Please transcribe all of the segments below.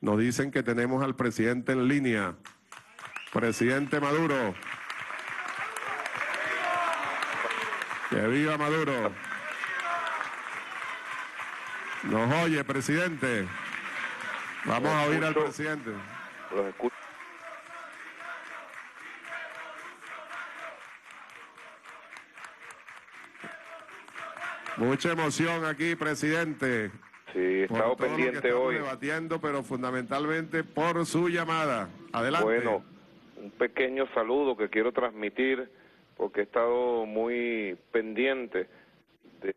Nos dicen que tenemos al presidente en línea. Presidente Maduro. Que viva Maduro. Nos oye, presidente. Vamos a oír al presidente. Los escucho. Mucha emoción aquí, presidente. Sí, he por estado todo lo que pendiente hoy. debatiendo, pero fundamentalmente por su llamada. Adelante. Bueno, un pequeño saludo que quiero transmitir porque he estado muy pendiente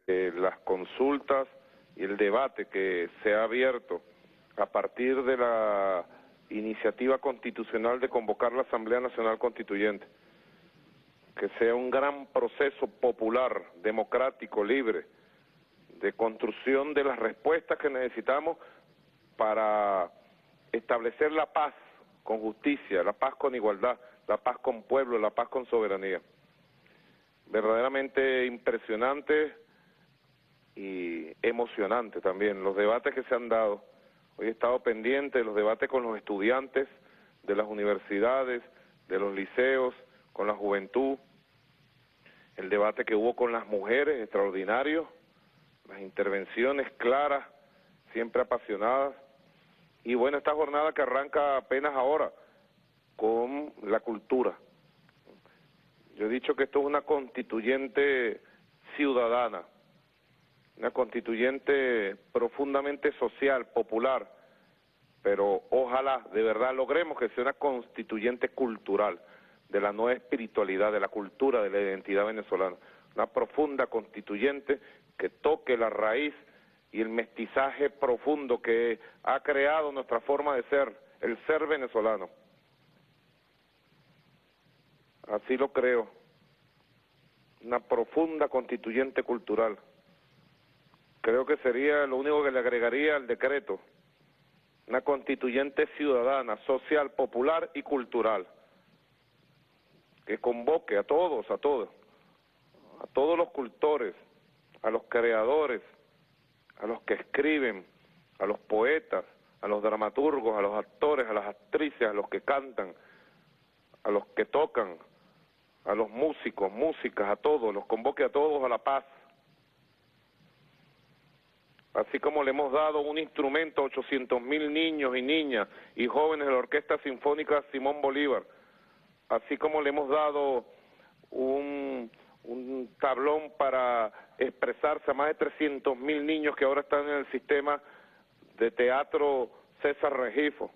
de las consultas y el debate que se ha abierto a partir de la iniciativa constitucional de convocar la Asamblea Nacional Constituyente. Que sea un gran proceso popular, democrático, libre, de construcción de las respuestas que necesitamos para establecer la paz con justicia, la paz con igualdad, la paz con pueblo, la paz con soberanía. Verdaderamente impresionante y emocionante también los debates que se han dado. Hoy he estado pendiente de los debates con los estudiantes de las universidades, de los liceos, con la juventud, el debate que hubo con las mujeres, extraordinario, las intervenciones claras, siempre apasionadas, y bueno, esta jornada que arranca apenas ahora con la cultura. Yo he dicho que esto es una constituyente ciudadana, una constituyente profundamente social, popular, pero ojalá de verdad logremos que sea una constituyente cultural de la nueva espiritualidad, de la cultura, de la identidad venezolana, una profunda constituyente que toque la raíz y el mestizaje profundo que ha creado nuestra forma de ser, el ser venezolano. Así lo creo, una profunda constituyente cultural. Creo que sería lo único que le agregaría al decreto, una constituyente ciudadana, social, popular y cultural, que convoque a todos, a todos, a todos los cultores, a los creadores, a los que escriben, a los poetas, a los dramaturgos, a los actores, a las actrices, a los que cantan, a los que tocan, a los músicos, músicas, a todos, los convoque a todos a la paz. Así como le hemos dado un instrumento a 800 mil niños y niñas y jóvenes de la Orquesta Sinfónica Simón Bolívar, así como le hemos dado tablón para expresarse a más de 300 mil niños que ahora están en el sistema de teatro César Regifo,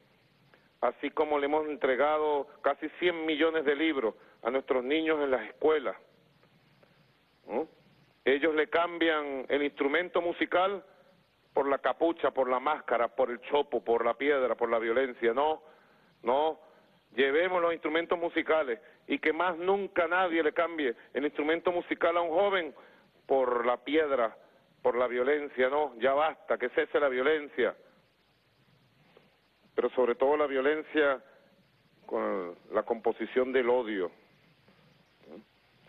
así como le hemos entregado casi 100 millones de libros a nuestros niños en las escuelas. ¿no? Ellos le cambian el instrumento musical por la capucha, por la máscara, por el chopo, por la piedra, por la violencia. No, no, llevemos los instrumentos musicales y que más nunca nadie le cambie el instrumento musical a un joven por la piedra, por la violencia, no, ya basta, que cese la violencia, pero sobre todo la violencia con la composición del odio.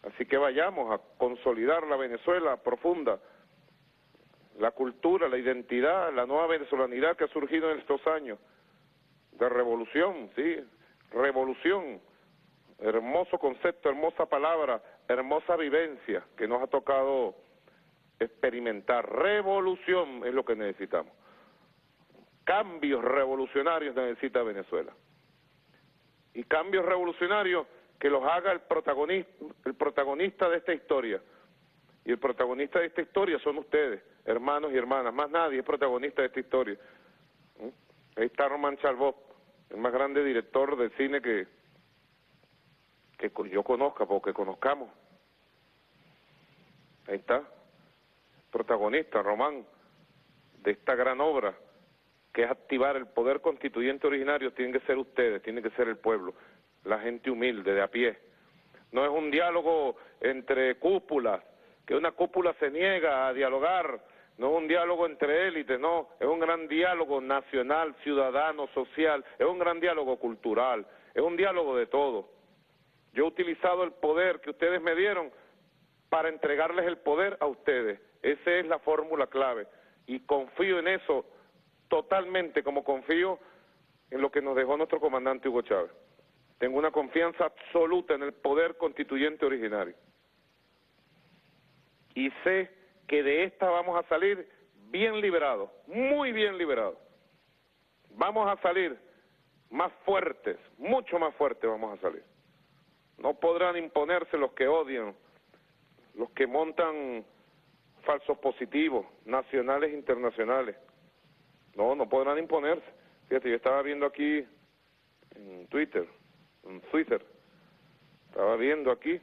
Así que vayamos a consolidar la Venezuela profunda, la cultura, la identidad, la nueva venezolanidad que ha surgido en estos años de revolución, sí, revolución, hermoso concepto, hermosa palabra, hermosa vivencia que nos ha tocado experimentar. Revolución es lo que necesitamos. Cambios revolucionarios necesita Venezuela. Y cambios revolucionarios que los haga el protagonista, el protagonista de esta historia. Y el protagonista de esta historia son ustedes, hermanos y hermanas. Más nadie es protagonista de esta historia. ¿Mm? Ahí está Chalbot, el más grande director de cine que, que yo conozca, porque conozcamos. Ahí está, protagonista, Román, de esta gran obra, que es activar el poder constituyente originario, tienen que ser ustedes, tiene que ser el pueblo, la gente humilde, de a pie. No es un diálogo entre cúpulas, que una cúpula se niega a dialogar, no es un diálogo entre élites, no, es un gran diálogo nacional, ciudadano, social, es un gran diálogo cultural, es un diálogo de todo. Yo he utilizado el poder que ustedes me dieron para entregarles el poder a ustedes. Esa es la fórmula clave. Y confío en eso totalmente, como confío en lo que nos dejó nuestro comandante Hugo Chávez. Tengo una confianza absoluta en el poder constituyente originario. Y sé que de esta vamos a salir bien liberados, muy bien liberados. Vamos a salir más fuertes, mucho más fuertes vamos a salir. No podrán imponerse los que odian, los que montan falsos positivos, nacionales e internacionales. No, no podrán imponerse. Fíjate, yo estaba viendo aquí en Twitter, en Twitter, estaba viendo aquí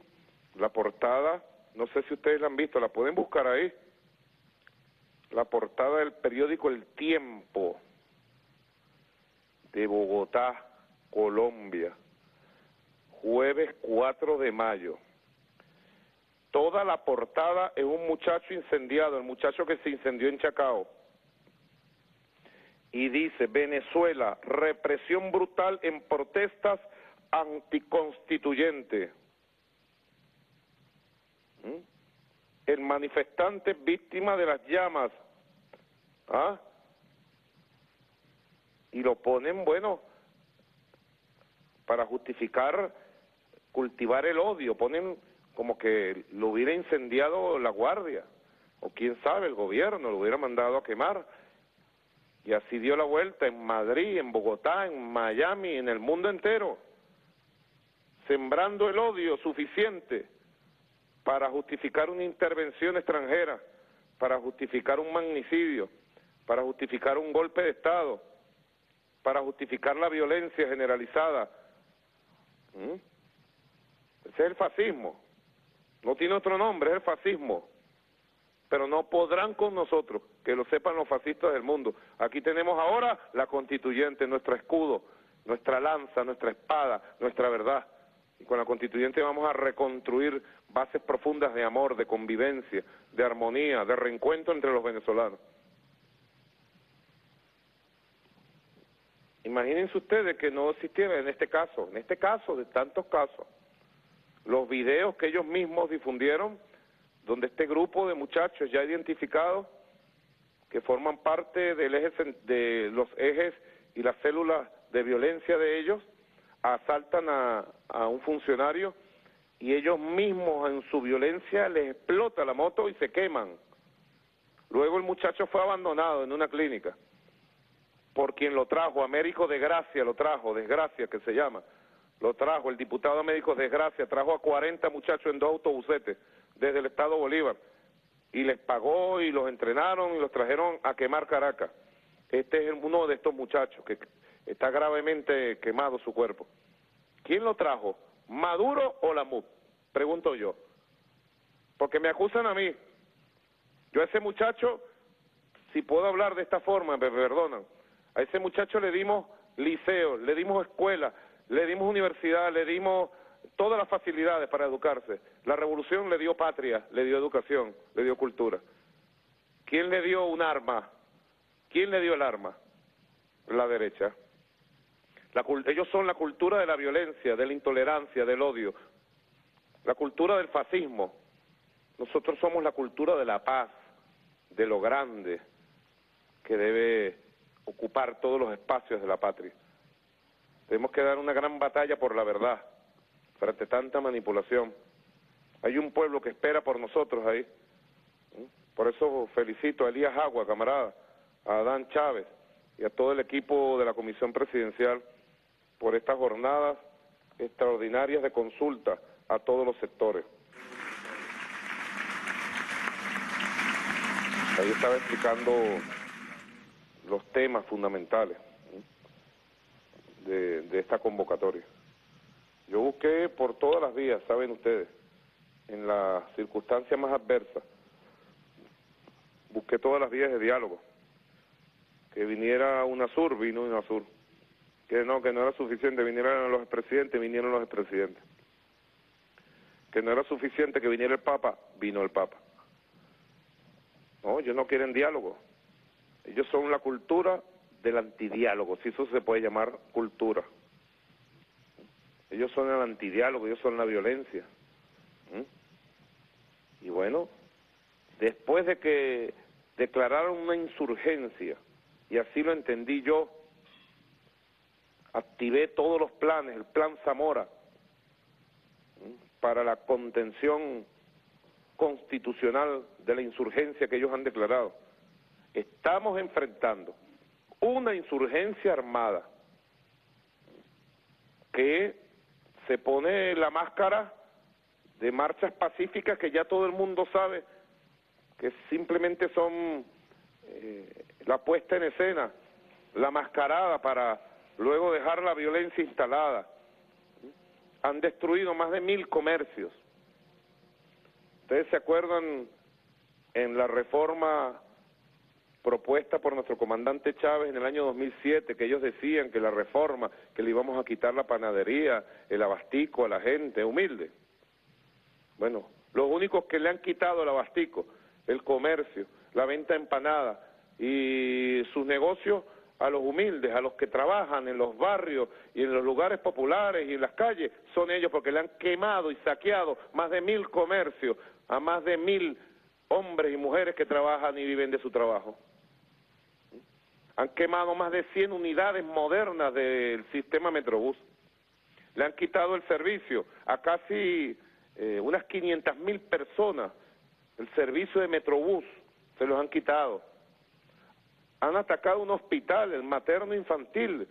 la portada, no sé si ustedes la han visto, la pueden buscar ahí, la portada del periódico El Tiempo de Bogotá, Colombia, jueves 4 de mayo. Toda la portada es un muchacho incendiado, el muchacho que se incendió en Chacao. Y dice, Venezuela, represión brutal en protestas anticonstituyentes. ¿Mm? El manifestante víctima de las llamas. ¿Ah? Y lo ponen, bueno, para justificar, cultivar el odio. Ponen como que lo hubiera incendiado la guardia, o quién sabe, el gobierno lo hubiera mandado a quemar. Y así dio la vuelta en Madrid, en Bogotá, en Miami, en el mundo entero, sembrando el odio suficiente para justificar una intervención extranjera, para justificar un magnicidio, para justificar un golpe de Estado, para justificar la violencia generalizada. ¿Mm? Es el fascismo. No tiene otro nombre, es el fascismo. Pero no podrán con nosotros, que lo sepan los fascistas del mundo. Aquí tenemos ahora la constituyente, nuestro escudo, nuestra lanza, nuestra espada, nuestra verdad. Y con la constituyente vamos a reconstruir bases profundas de amor, de convivencia, de armonía, de reencuentro entre los venezolanos. Imagínense ustedes que no existiera en este caso, en este caso, de tantos casos, los videos que ellos mismos difundieron, donde este grupo de muchachos ya identificados, que forman parte del eje, de los ejes y las células de violencia de ellos, asaltan a, a un funcionario y ellos mismos en su violencia les explota la moto y se queman. Luego el muchacho fue abandonado en una clínica por quien lo trajo, Américo de Gracia lo trajo, Desgracia que se llama, lo trajo, el diputado médico Desgracia, trajo a 40 muchachos en dos autobusetes desde el Estado Bolívar y les pagó y los entrenaron y los trajeron a quemar Caracas. Este es uno de estos muchachos que está gravemente quemado su cuerpo. ¿Quién lo trajo? ¿Maduro o la MUP? Pregunto yo. Porque me acusan a mí. Yo a ese muchacho, si puedo hablar de esta forma, me perdonan, a ese muchacho le dimos liceo, le dimos escuela, le dimos universidad, le dimos todas las facilidades para educarse. La revolución le dio patria, le dio educación, le dio cultura. ¿Quién le dio un arma? ¿Quién le dio el arma? La derecha. ellos son la cultura de la violencia, de la intolerancia, del odio, la cultura del fascismo. Nosotros somos la cultura de la paz, de lo grande, que debe ocupar todos los espacios de la patria. Tenemos que dar una gran batalla por la verdad, frente a tanta manipulación. Hay un pueblo que espera por nosotros ahí. Por eso felicito a Elías Agua, camarada, a Adán Chávez y a todo el equipo de la Comisión Presidencial por estas jornadas extraordinarias de consulta a todos los sectores. Ahí estaba explicando los temas fundamentales de, esta convocatoria. Yo busqué por todas las vías, saben ustedes, en las circunstancias más adversas, busqué todas las vías de diálogo. Que viniera UNASUR, vino UNASUR. Que no, que no era suficiente, vinieran los expresidentes, vinieron los expresidentes. Que no era suficiente que viniera el Papa, vino el Papa. No, ellos no quieren diálogo. Ellos son la cultura del antidiálogo, si eso se puede llamar cultura. Ellos son el antidiálogo, ellos son la violencia. ¿Mm? Y bueno, después de que declararon una insurgencia, y así lo entendí yo, activé todos los planes, el plan Zamora, para la contención constitucional de la insurgencia que ellos han declarado. Estamos enfrentando una insurgencia armada que se pone la máscara de marchas pacíficas que ya todo el mundo sabe que simplemente son eh, la puesta en escena, la mascarada para luego dejar la violencia instalada. Han destruido más de mil comercios. Ustedes se acuerdan en la reforma propuesta por nuestro comandante Chávez en el año 2007, que ellos decían que la reforma, que le íbamos a quitar la panadería, el abastico a la gente humilde. Bueno, los únicos que le han quitado el abastico, el comercio, la venta empanada y sus negocios a los humildes, a los que trabajan en los barrios y en los lugares populares y en las calles, son ellos porque le han quemado y saqueado más de mil comercios a más de mil hombres y mujeres que trabajan y viven de su trabajo han quemado más de 100 unidades modernas del sistema Metrobús. Le han quitado el servicio a casi eh, unas 500 mil personas. El servicio de Metrobús se los han quitado. Han atacado un hospital, el materno infantil.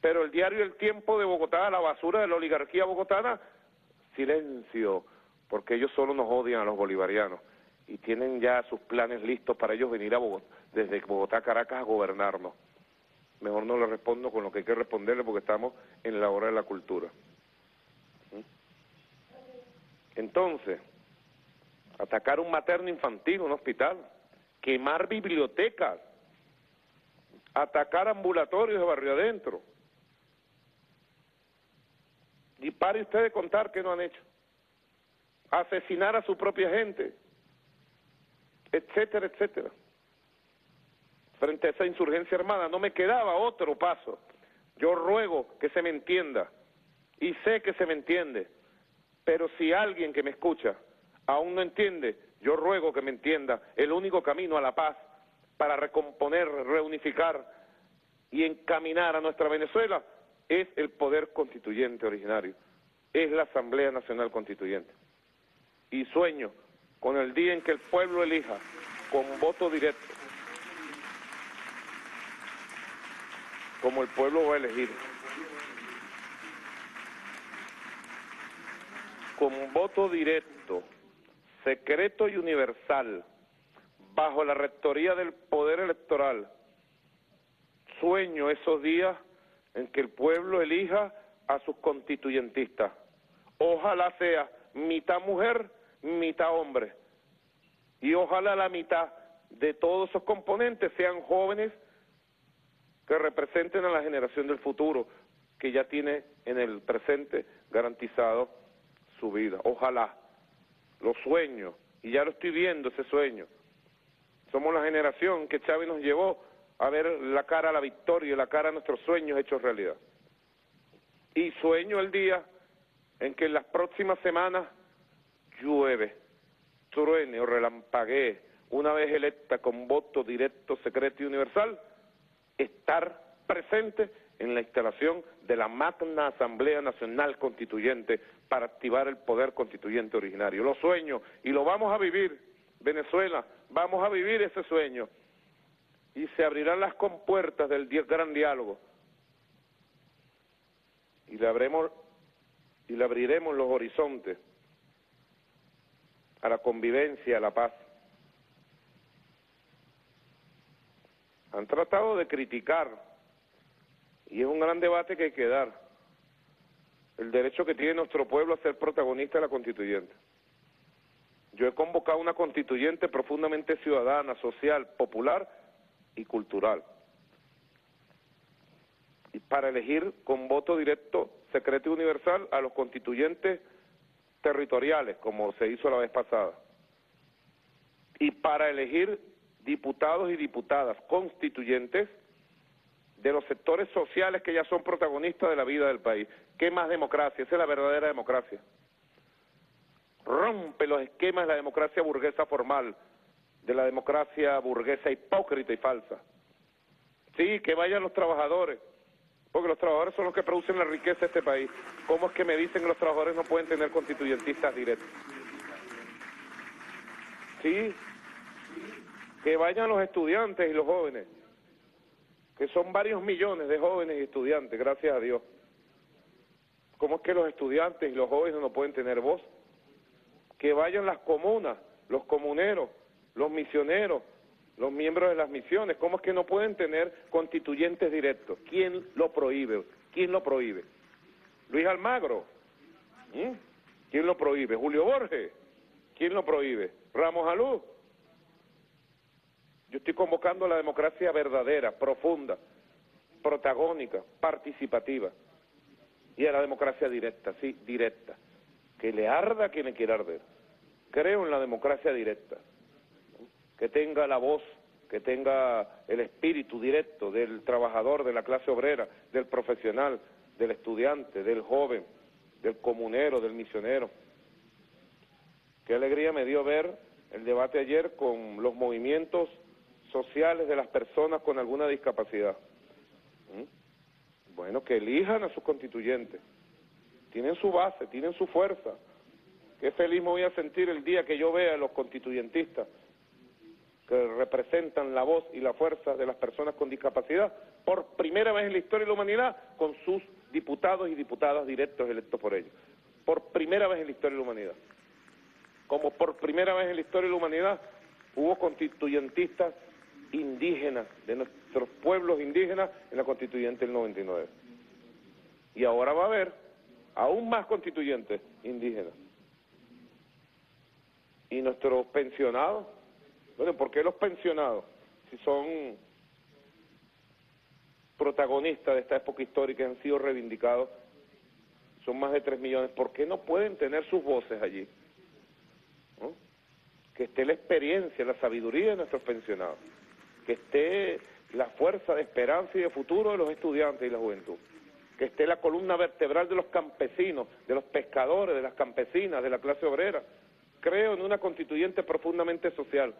Pero el diario El Tiempo de Bogotá, la basura de la oligarquía bogotana, silencio, porque ellos solo nos odian a los bolivarianos y tienen ya sus planes listos para ellos venir a Bogotá, desde Bogotá a Caracas a gobernarnos. Mejor no le respondo con lo que hay que responderle porque estamos en la hora de la cultura. ¿Mm? Entonces, atacar un materno infantil, un hospital, quemar bibliotecas, atacar ambulatorios de barrio adentro. Y pare usted de contar qué no han hecho. Asesinar a su propia gente etcétera, etcétera. Frente a esa insurgencia armada no me quedaba otro paso. Yo ruego que se me entienda, y sé que se me entiende, pero si alguien que me escucha aún no entiende, yo ruego que me entienda, el único camino a la paz para recomponer, reunificar y encaminar a nuestra Venezuela es el poder constituyente originario, es la Asamblea Nacional Constituyente. Y sueño con el día en que el pueblo elija con voto directo, como el pueblo va a elegir, con voto directo, secreto y universal, bajo la rectoría del poder electoral, sueño esos días en que el pueblo elija a sus constituyentistas. Ojalá sea mitad mujer mitad hombre. Y ojalá la mitad de todos esos componentes sean jóvenes que representen a la generación del futuro, que ya tiene en el presente garantizado su vida. Ojalá, los sueños, y ya lo estoy viendo ese sueño. Somos la generación que Chávez nos llevó a ver la cara a la victoria, la cara a nuestros sueños hechos realidad. Y sueño el día en que en las próximas semanas llueve, truene o relampaguee, una vez electa con voto directo, secreto y universal, estar presente en la instalación de la magna Asamblea Nacional Constituyente para activar el poder constituyente originario. Lo sueño y lo vamos a vivir, Venezuela, vamos a vivir ese sueño. Y se abrirán las compuertas del gran diálogo. Y le, abremos, y le abriremos los horizontes a la convivencia, a la paz. Han tratado de criticar, y es un gran debate que hay que dar, el derecho que tiene nuestro pueblo a ser protagonista de la constituyente. Yo he convocado una constituyente profundamente ciudadana, social, popular y cultural. Y para elegir con voto directo, secreto y universal a los constituyentes territoriales, como se hizo la vez pasada, y para elegir diputados y diputadas constituyentes de los sectores sociales que ya son protagonistas de la vida del país. ¿Qué más democracia? Esa es la verdadera democracia. Rompe los esquemas de la democracia burguesa formal, de la democracia burguesa hipócrita y falsa. Sí, que vayan los trabajadores, Porque los trabajadores son los que producen la riqueza de este país. ¿Cómo es que me dicen que los trabajadores no pueden tener constituyentistas directos? Sí, que vayan los estudiantes y los jóvenes, que son varios millones de jóvenes y estudiantes, gracias a Dios. ¿Cómo es que los estudiantes y los jóvenes no pueden tener voz? Que vayan las comunas, los comuneros, los misioneros, los miembros de las misiones, ¿cómo es que no pueden tener constituyentes directos? ¿Quién lo prohíbe? ¿Quién lo prohíbe? Luis Almagro. ¿Mm? ¿Quién lo prohíbe? Julio Borges. ¿Quién lo prohíbe? Ramos Alú. Yo estoy convocando a la democracia verdadera, profunda, protagónica, participativa. Y a la democracia directa, sí, directa. Que le arda a quien le quiera arder. Creo en la democracia directa que tenga la voz, que tenga el espíritu directo del trabajador, de la clase obrera, del profesional, del estudiante, del joven, del comunero, del misionero. Qué alegría me dio ver el debate ayer con los movimientos sociales de las personas con alguna discapacidad. ¿Mm? Bueno, que elijan a sus constituyentes. Tienen su base, tienen su fuerza. Qué feliz me voy a sentir el día que yo vea a los constituyentistas que representan la voz y la fuerza de las personas con discapacidad, por primera vez en la historia de la humanidad, con sus diputados y diputadas directos electos por ellos. Por primera vez en la historia de la humanidad. Como por primera vez en la historia de la humanidad hubo constituyentistas indígenas, de nuestros pueblos indígenas, en la constituyente del 99. Y ahora va a haber aún más constituyentes indígenas. Y nuestros pensionados bueno, ¿por qué los pensionados, si son protagonistas de esta época histórica han sido reivindicados, son más de tres millones, ¿por qué no pueden tener sus voces allí? Que esté la experiencia, la sabiduría de nuestros pensionados, que esté la fuerza de esperanza y de futuro de los estudiantes y la juventud, que esté la columna vertebral de los campesinos, de los pescadores, de las campesinas, de la clase obrera. Creo en una constituyente profundamente social,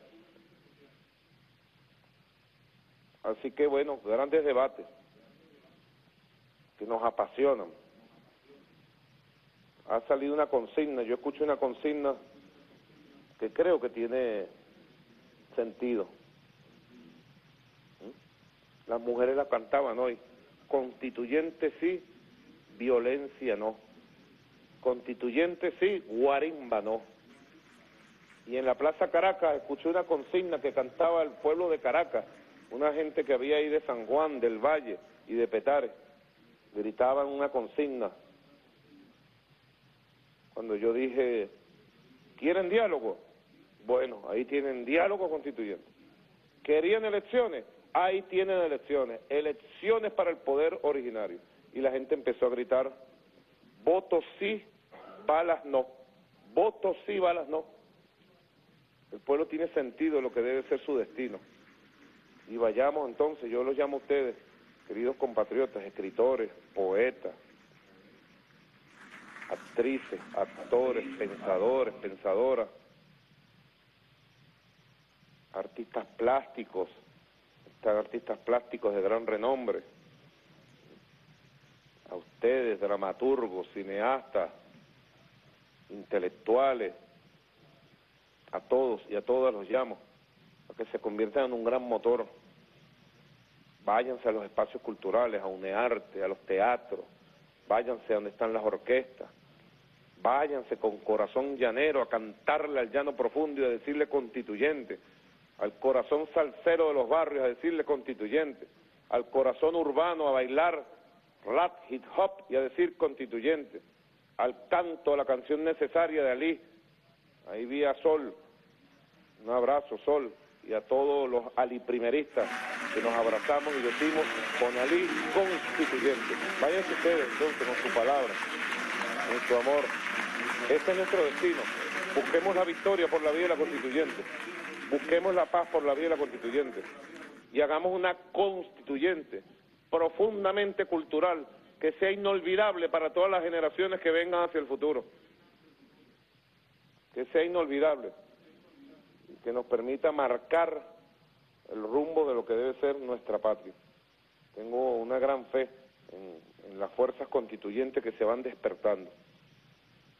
Así que bueno, grandes debates que nos apasionan. Ha salido una consigna, yo escucho una consigna que creo que tiene sentido. Las mujeres la cantaban hoy. Constituyente sí, violencia no. Constituyente sí, guarimba no. Y en la Plaza Caracas escuché una consigna que cantaba el pueblo de Caracas, una gente que había ahí de San Juan, del Valle y de Petare, gritaban una consigna. Cuando yo dije, ¿quieren diálogo? Bueno, ahí tienen diálogo constituyente. ¿Querían elecciones? Ahí tienen elecciones. Elecciones para el poder originario. Y la gente empezó a gritar, votos sí, balas no. Votos sí, balas no. El pueblo tiene sentido lo que debe ser su destino. Y vayamos entonces, yo los llamo a ustedes, queridos compatriotas, escritores, poetas, actrices, actores, pensadores, pensadoras, artistas plásticos, están artistas plásticos de gran renombre, a ustedes, dramaturgos, cineastas, intelectuales, a todos y a todas los llamo que se conviertan en un gran motor. Váyanse a los espacios culturales, a UNEARTE, a los teatros, váyanse a donde están las orquestas, váyanse con corazón llanero a cantarle al llano profundo y a decirle constituyente, al corazón salsero de los barrios a decirle constituyente, al corazón urbano a bailar rap, hip hop y a decir constituyente, al canto, a la canción necesaria de Ali, ahí vía Sol, un abrazo Sol, y a todos los aliprimeristas que nos abrazamos y decimos con Ali constituyente. Váyanse ustedes entonces con su palabra, con su amor. Este es nuestro destino. Busquemos la victoria por la vía de la constituyente. Busquemos la paz por la vía de la constituyente. Y hagamos una constituyente profundamente cultural que sea inolvidable para todas las generaciones que vengan hacia el futuro. Que sea inolvidable que nos permita marcar el rumbo de lo que debe ser nuestra patria. Tengo una gran fe en las fuerzas constituyentes que se van despertando,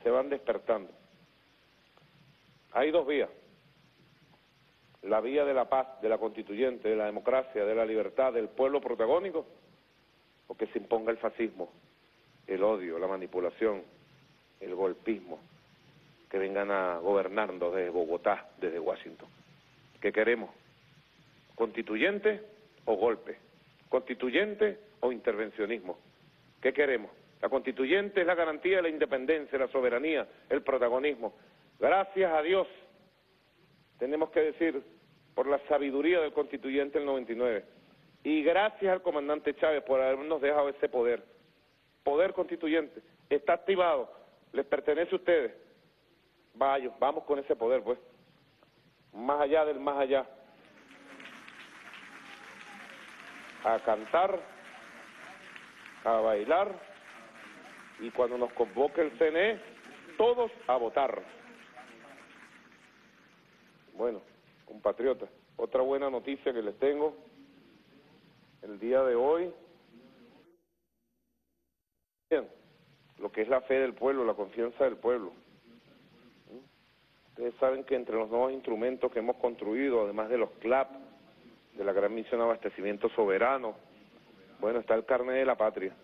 se van despertando. Hay dos vías, la vía de la paz, de la constituyente, de la democracia, de la libertad, del pueblo protagónico, o que se imponga el fascismo, el odio, la manipulación, el golpismo, que vengan a gobernarnos desde Bogotá, desde Washington. ¿Qué queremos? ¿Constituyente o golpe? ¿Constituyente o intervencionismo? ¿Qué queremos? La constituyente es la garantía de la independencia, la soberanía, el protagonismo. Gracias a Dios, tenemos que decir, por la sabiduría del constituyente del 99, y gracias al comandante Chávez por habernos dejado ese poder. Poder constituyente, está activado, les pertenece a ustedes. Vaya, vamos con ese poder, pues. Más allá del más allá. A cantar, a bailar, y cuando nos convoque el CNE, todos a votar. Bueno, compatriotas, otra buena noticia que les tengo el día de hoy. Lo que es la fe del pueblo, la confianza del pueblo. Ustedes saben que entre los nuevos instrumentos que hemos construido, además de los CLAP, de la gran misión de abastecimiento soberano, bueno, está el carnet de la patria.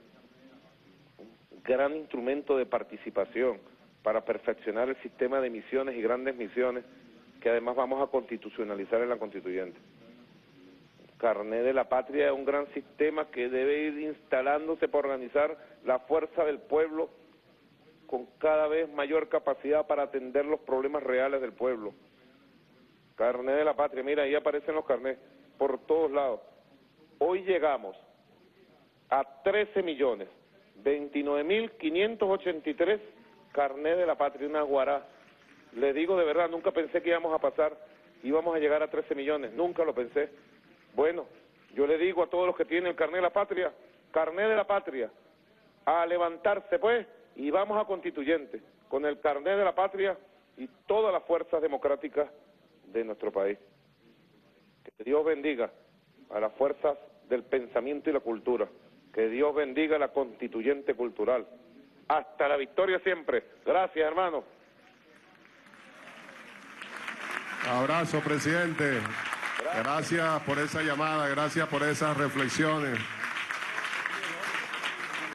Un gran instrumento de participación para perfeccionar el sistema de misiones y grandes misiones que además vamos a constitucionalizar en la constituyente. Carnet de la Patria es un gran sistema que debe ir instalándose para organizar la fuerza del pueblo con cada vez mayor capacidad para atender los problemas reales del pueblo. Carnet de la Patria, mira, ahí aparecen los carnets por todos lados. Hoy llegamos a 13 millones, 29 mil 583 carnet de la Patria, una guará. Le digo de verdad, nunca pensé que íbamos a pasar, íbamos a llegar a 13 millones, nunca lo pensé. Bueno, yo le digo a todos los que tienen el carnet de la patria, carnet de la patria, a levantarse pues y vamos a constituyente con el carnet de la patria y todas las fuerzas democráticas de nuestro país. Que Dios bendiga a las fuerzas del pensamiento y la cultura. Que Dios bendiga a la constituyente cultural. Hasta la victoria siempre. Gracias, hermano. Abrazo, presidente. Gracias por esa llamada, gracias por esas reflexiones.